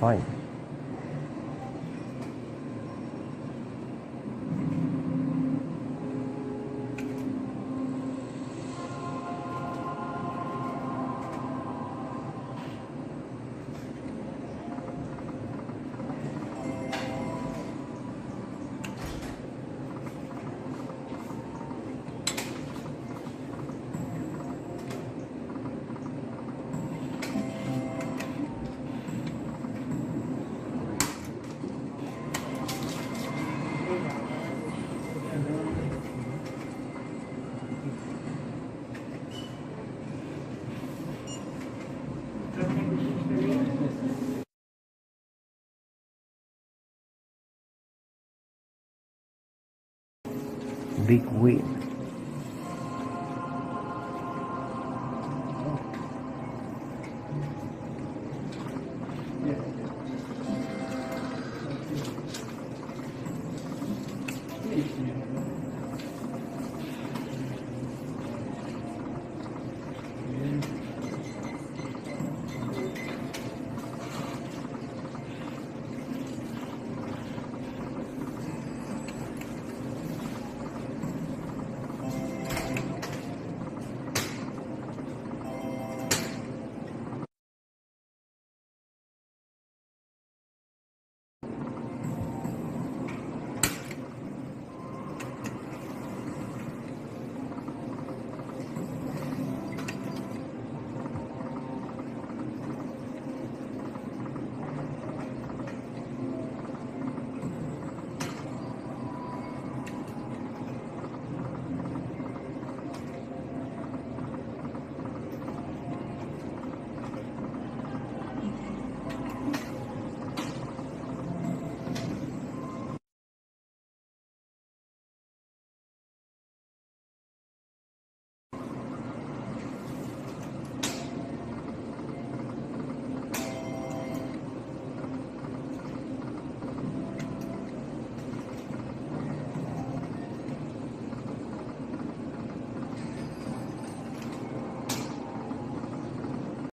fine. big win.